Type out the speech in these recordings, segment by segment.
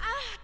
Ah.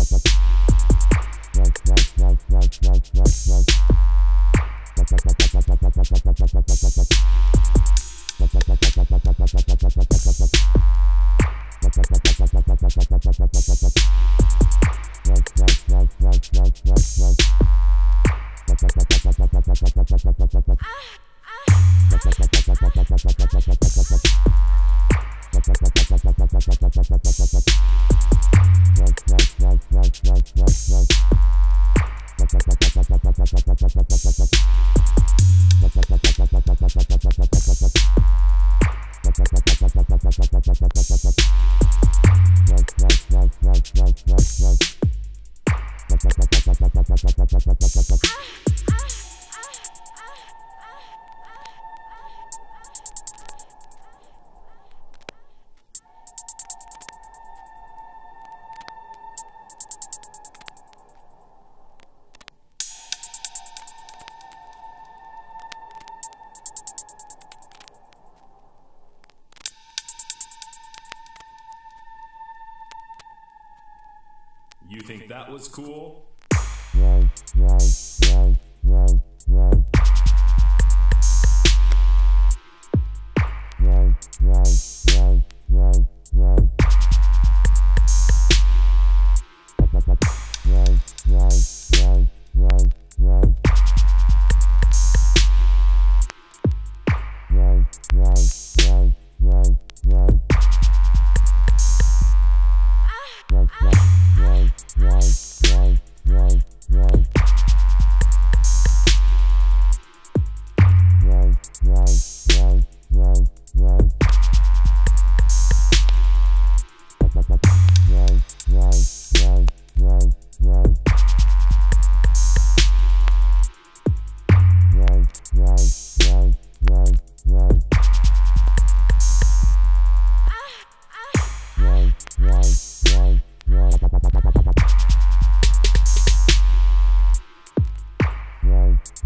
Thank you. You think that was cool?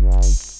Right.